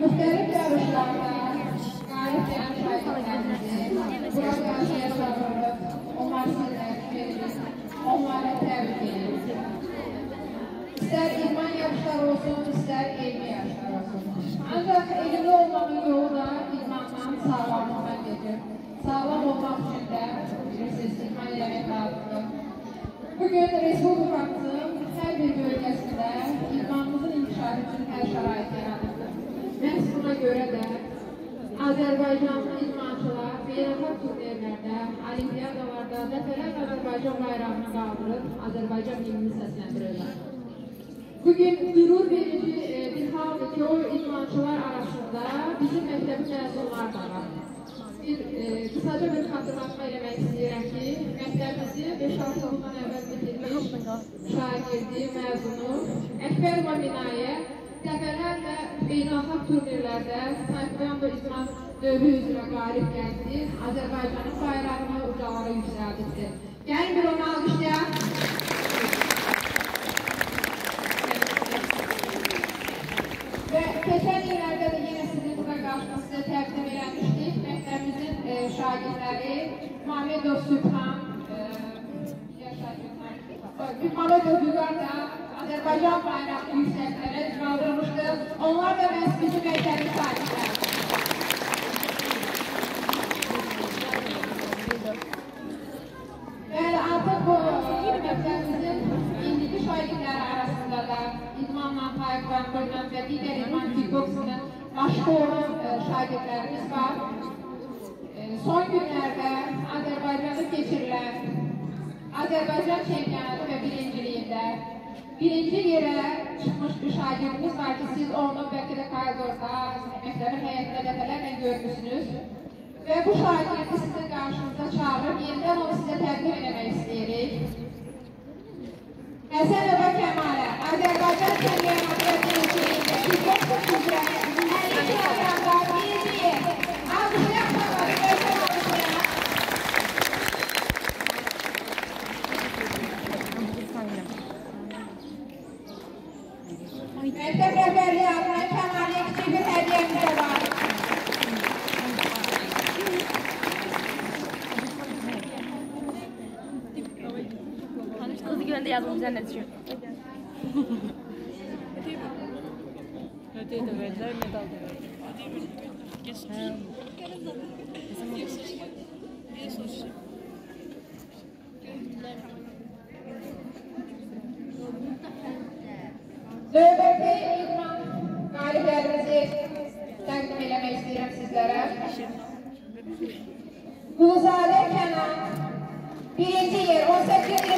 müxtəlif yarışlarda qalib gələn şagirdlərimizi bura qarşıya çağırırıq. Onlar sizləri veririk. Onları təbrik edirik. İstər idman yarışları olsun, istər elmi yarışlar olsun. Ancaq elmli olmanın yolu da idmandan sağlamlığa gedir. Sağlam olmaq üçün də bilirsiniz, idman eləmək lazımdır. Bugün Respublikamızın hər bir bölgəsində idmanımızın inkişafı üçün hər şərait yaradılır. Məhz buna görə də Azərbaycanlı idmançılar beynəlxalq turnirlərdə, olimpiyadalarda dəfələrlə Azərbaycan bayrağını qaldırıb Azərbaycan himnini səsləndirirlər. Bugün qürur verici e, bir haldır ki, o idmançılar arasında bizim məktəbin məzunlar da var. Bir, e, qısaca bir xatırlatma eləmək istəyirəm ki, məktəbimizi 5-6 ildən əvvəl bitirmiş şagirdi, məzunu Əkbərova Minayə dəfələrlə beynəlxalq turnirlərdə taekwondo idman növü üzrə qalib gəldi, Azərbaycanın bayrağını ucalara yüksəldildi. Gəlin bir onu alqışlayaq. Və keçən illərdə də yenə sizin burada qarşınızda təqdim eləmişdik. Məktəbimizin e, şagirdləri Mamedov Sübhan, e, Mamedov Vüqar da Azərbaycan bayrağını yüksəklərə qaldırmışdı. Onlar da məhz bizim məktəbin şagirdləri. Bəli, artıq bu məktəbimizin indiki şagirdləri arasında da idmanla, taekwondo və digər idman kickboksinin məşğul olan e, şagirdlərimiz var. E, Son günlərdə Azərbaycanda keçirilən Azərbaycan çempionatı və birinciliyində birinci yerə çıxmış bir şagirdimiz var ki, siz onu bəlkə də koridorda, məktəbin həyətində dəfələrlə görmüsünüz. Və bu şagirdi sizin qarşınıza çağırıb, yenidən onu sizə təqdim eləmək istəyirik. Həsənova Kəmalə, Azərbaycan çempionatı və birinciliyində Yazdım zannediyorum. Ödeyi de verdiler, medal da verdiler. Növbəti idman qaliblərimizi təqdim eləmək istəyirəm sizlərə. Birinci yer 18-20 kiloqramda,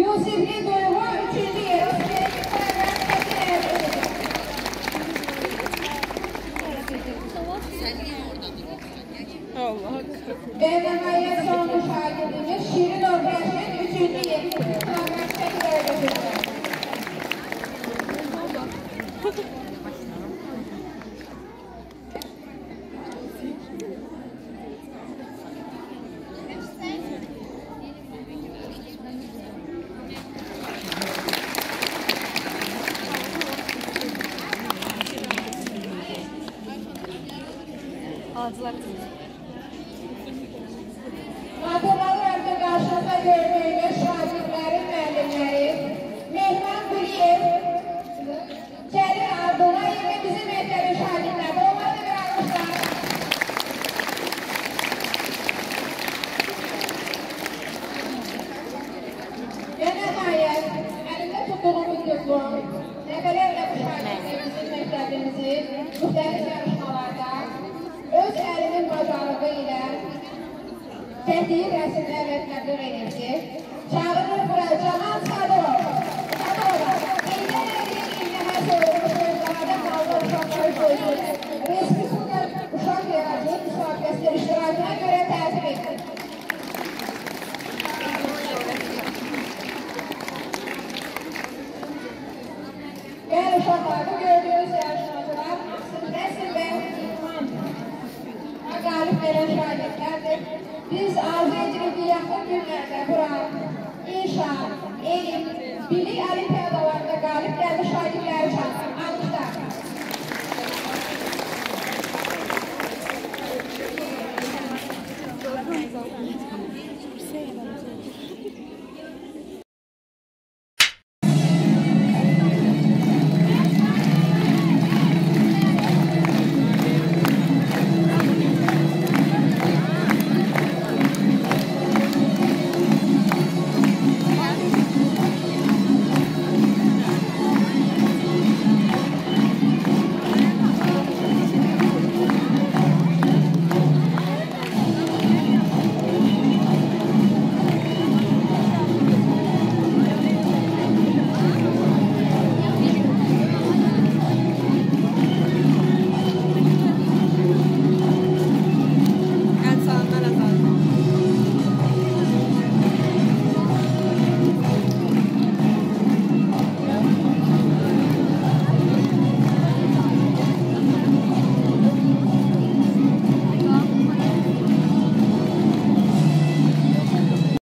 Yusufli Duygu üçüncü yarı. Allah Devlemeye sormuş şahirdimiz Şirin Orgenç'in üçüncü yeri. Kavgaç'taki devletimiz. Ağzılar kızıyor. Matematiği arkadaşlar da gördüm. Kendi resimler öğretmenler eğitimci. Çağrı'nın buraya Cemal Sadıoğlu. Sadıoğlu. Eğitim eğitimini her şey olmuş öğretmenlerde kaldı uşakları koydu. Resmi kurdan uşak yararlı müsabakası iştirakına göre tertip edildi. Değerli uşaklar, bu gördüğünüz yarışmacılar sırf nesil ve ilman galip veren şahitlerdir. Biz Azerbaycan'ın yakın günlerde Burak, İnşa, Elif, Birlik Alipe